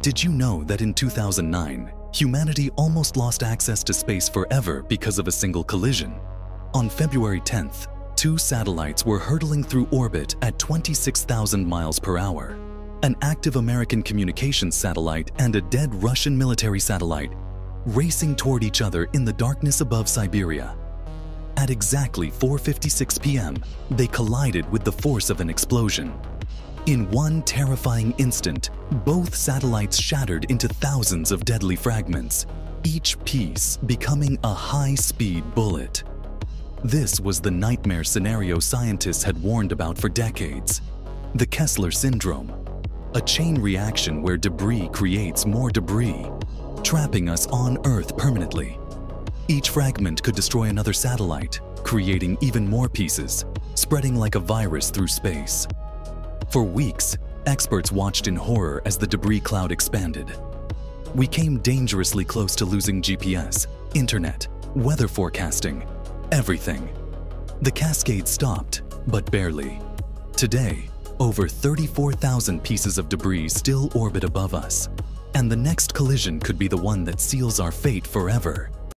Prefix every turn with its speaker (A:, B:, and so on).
A: Did you know that in 2009, humanity almost lost access to space forever because of a single collision? On February 10th, two satellites were hurtling through orbit at 26,000 miles per hour. An active American communications satellite and a dead Russian military satellite racing toward each other in the darkness above Siberia. At exactly 4:56 p.m., they collided with the force of an explosion. In one terrifying instant, both satellites shattered into thousands of deadly fragments, each piece becoming a high-speed bullet. This was the nightmare scenario scientists had warned about for decades. The Kessler syndrome, a chain reaction where debris creates more debris, trapping us on Earth permanently. Each fragment could destroy another satellite, creating even more pieces, spreading like a virus through space. For weeks, experts watched in horror as the debris cloud expanded. We came dangerously close to losing GPS, internet, weather forecasting, everything. The cascade stopped, but barely. Today, over 34,000 pieces of debris still orbit above us, and the next collision could be the one that seals our fate forever.